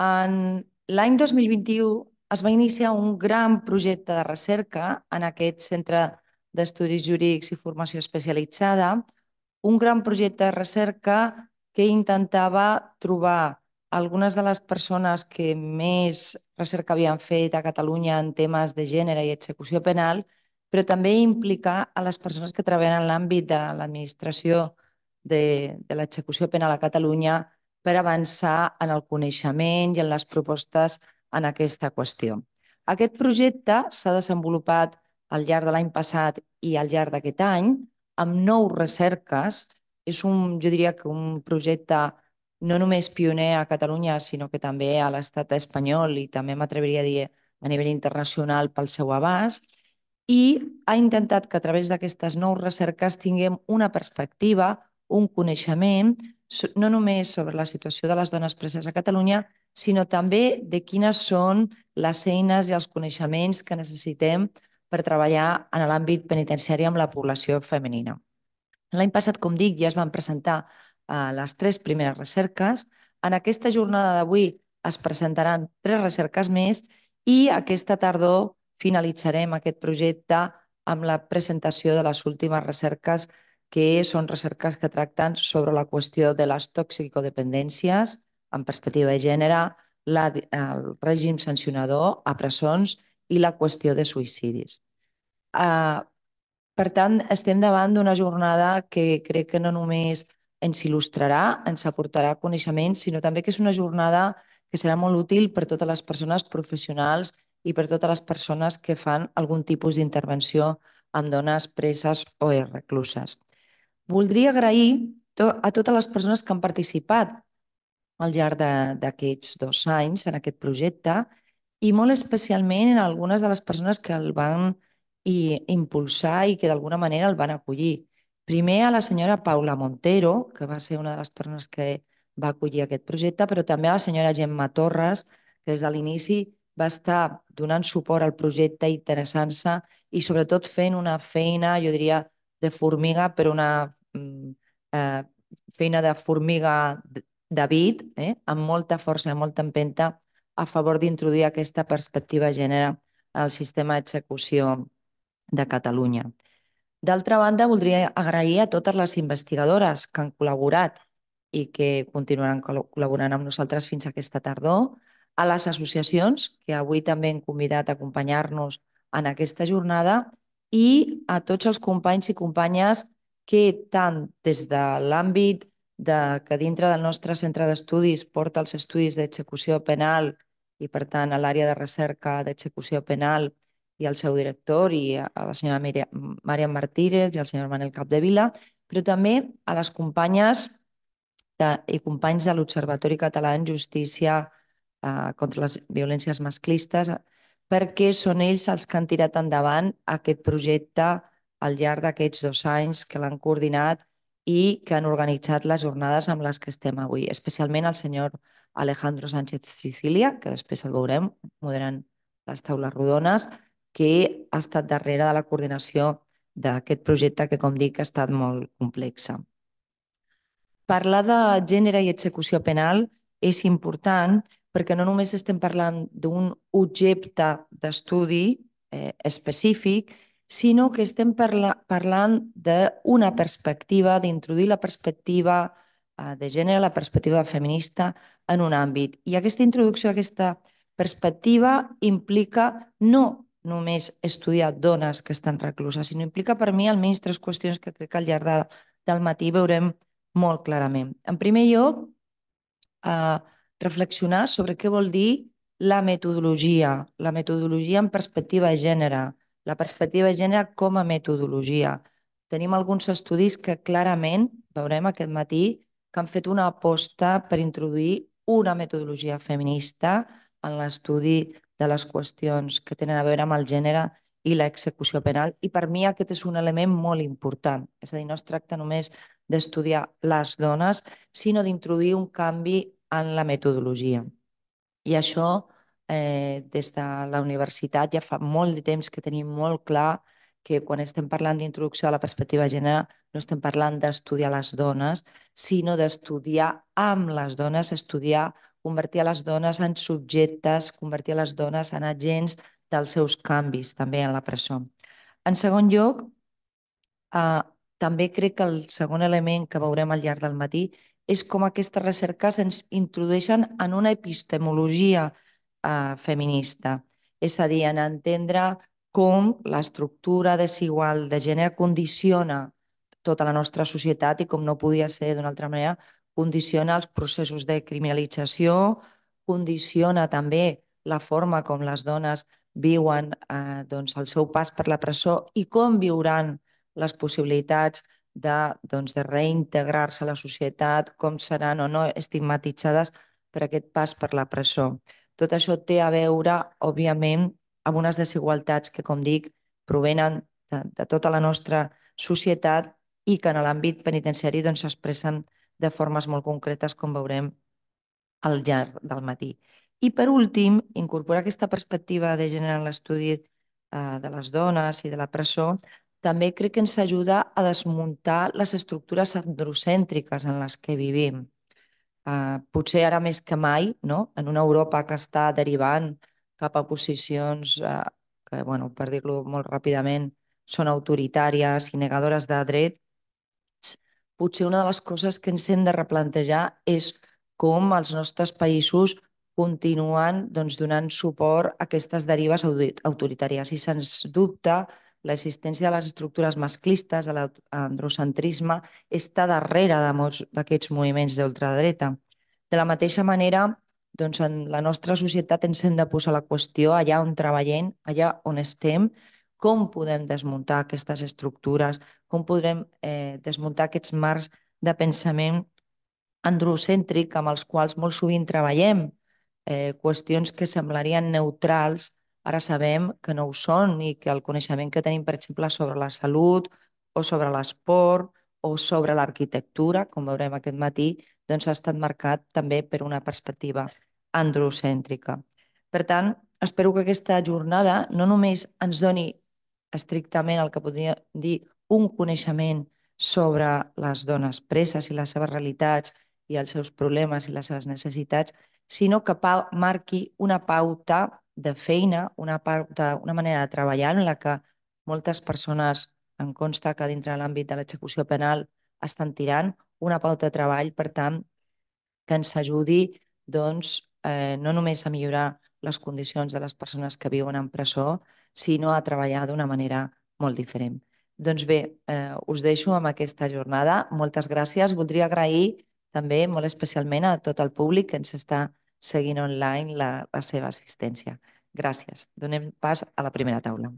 En l'any 2021 es va iniciar un gran projecte de recerca en aquest Centre d'Estudis Jurídics i Formació Especialitzada, un gran projecte de recerca que intentava trobar algunes de les persones que més recerca havien fet a Catalunya en temes de gènere i execució penal, però també implicar a les persones que treballen en l'àmbit de l'administració de, de l'execució penal a Catalunya per avançar en el coneixement i en les propostes en aquesta qüestió. Aquest projecte s'ha desenvolupat al llarg de l'any passat i al llarg d'aquest any amb nou recerques. És un, jo diria que un projecte no només pioner a Catalunya, sinó que també a l'estat espanyol i també m'atreviria a dir a nivell internacional pel seu abast, i ha intentat que a través d'aquestes nou recerques tinguem una perspectiva, un coneixement, no només sobre la situació de les dones preses a Catalunya, sinó també de quines són les eines i els coneixements que necessitem per treballar en l'àmbit penitenciari amb la població femenina. L'any passat, com dic, ja es van presentar eh, les tres primeres recerques. En aquesta jornada d'avui es presentaran tres recerques més i aquesta tardor finalitzarem aquest projecte amb la presentació de les últimes recerques que són recerques que tracten sobre la qüestió de les toxicodependències en perspectiva de gènere, la, el règim sancionador a presons i la qüestió de suïcidis. Uh, per tant, estem davant d'una jornada que crec que no només ens il·lustrarà, ens aportarà coneixements, sinó també que és una jornada que serà molt útil per totes les persones professionals i per totes les persones que fan algun tipus d'intervenció amb dones preses o recluses. Voldria agrair a totes les persones que han participat al llarg d'aquests dos anys en aquest projecte i molt especialment en algunes de les persones que el van impulsar i que d'alguna manera el van acollir. Primer a la senyora Paula Montero, que va ser una de les persones que va acollir aquest projecte, però també a la senyora Gemma Torres, que des de l'inici va estar donant suport al projecte, interessant-se i sobretot fent una feina, jo diria, de formiga, però una mm, eh, feina de formiga bit, eh, amb molta força i molta empenta a favor d'introduir aquesta perspectiva gènere al sistema d'execució de Catalunya. D'altra banda, voldria agrair a totes les investigadores que han col·laborat i que continuaran col·laborant amb nosaltres fins aquesta tardor, a les associacions que avui també han convidat a acompanyar-nos en aquesta jornada i a tots els companys i companyes que tant des de l'àmbit de que dintre del nostre centre d'estudis porta els estudis d'execució penal i, per tant, a l'àrea de recerca d'execució penal i al seu director i a la senyora Mària Martínez i al senyor Manel Capdevila, però també a les companyes de, i companys de l'Observatori Català en Justícia eh, contra les violències masclistes, perquè són ells els que han tirat endavant aquest projecte al llarg d'aquests dos anys que l'han coordinat i que han organitzat les jornades amb les que estem avui, especialment el senyor Alejandro Sánchez Sicilia, que després el veurem moderant les taules rodones, que ha estat darrere de la coordinació d'aquest projecte que, com dic, ha estat molt complexa. Parlar de gènere i execució penal és important perquè no només estem parlant d'un objecte d'estudi eh, específic, sinó que estem parla parlant d'una perspectiva, d'introduir la perspectiva eh, de gènere, la perspectiva feminista en un àmbit. I aquesta introducció, aquesta perspectiva implica no només estudiar dones que estan recluses, sinó implica per mi almenys tres qüestions que crec que al llarg de, del matí veurem molt clarament. En primer lloc, eh, reflexionar sobre què vol dir la metodologia, la metodologia en perspectiva de gènere, la perspectiva de gènere com a metodologia. Tenim alguns estudis que clarament, veurem aquest matí, que han fet una aposta per introduir una metodologia feminista en l'estudi de les qüestions que tenen a veure amb el gènere i l'execució penal. I per mi aquest és un element molt important. És a dir, no es tracta només d'estudiar les dones, sinó d'introduir un canvi en la metodologia. I això, eh, des de la universitat, ja fa molt de temps que tenim molt clar que quan estem parlant d'introducció a la perspectiva de gènere no estem parlant d'estudiar les dones, sinó d'estudiar amb les dones, estudiar convertir les dones en subjectes, convertir les dones en agents dels seus canvis també en la presó. En segon lloc, eh, també crec que el segon element que veurem al llarg del matí és com aquestes recerques ens introdueixen en una epistemologia eh, feminista, és a dir, en entendre com l'estructura desigual de gènere condiciona tota la nostra societat i com no podia ser d'una altra manera, condiciona els processos de criminalització, condiciona també la forma com les dones viuen eh, doncs, el seu pas per la presó i com viuran les possibilitats de, doncs, de reintegrar-se a la societat, com seran o no estigmatitzades per aquest pas per la presó. Tot això té a veure, òbviament, amb unes desigualtats que, com dic, provenen de, de tota la nostra societat i que en l'àmbit penitenciari s'expressen doncs, de formes molt concretes, com veurem al llarg del matí. I per últim, incorporar aquesta perspectiva de gènere en l'estudi eh, de les dones i de la presó també crec que ens ajuda a desmuntar les estructures androcèntriques en les que vivim. Uh, potser ara més que mai, no? en una Europa que està derivant cap a posicions uh, que, bueno, per dir-lo molt ràpidament, són autoritàries i negadores de drets, potser una de les coses que ens hem de replantejar és com els nostres països continuen doncs, donant suport a aquestes derives autoritàries. I sens dubte, l'existència de les estructures masclistes, de l'androcentrisme, està darrere de molts d'aquests moviments d'ultradreta. De la mateixa manera, doncs en la nostra societat ens hem de posar la qüestió allà on treballem, allà on estem, com podem desmuntar aquestes estructures, com podrem eh, desmuntar aquests marcs de pensament androcèntric amb els quals molt sovint treballem, eh, qüestions que semblarien neutrals Ara sabem que no ho són i que el coneixement que tenim, per exemple, sobre la salut o sobre l'esport o sobre l'arquitectura, com veurem aquest matí, doncs ha estat marcat també per una perspectiva androcèntrica. Per tant, espero que aquesta jornada no només ens doni estrictament el que podria dir un coneixement sobre les dones preses i les seves realitats i els seus problemes i les seves necessitats, sinó que marqui una pauta de feina, una, part de, una manera de treballar en la que moltes persones en consta que dintre de l'àmbit de l'execució penal estan tirant una pauta de treball, per tant, que ens ajudi doncs, eh, no només a millorar les condicions de les persones que viuen en presó, sinó a treballar d'una manera molt diferent. Doncs bé, eh, us deixo amb aquesta jornada. Moltes gràcies. Voldria agrair també molt especialment a tot el públic que ens està seguint online la, la seva assistència. Gràcies. Donem pas a la primera taula.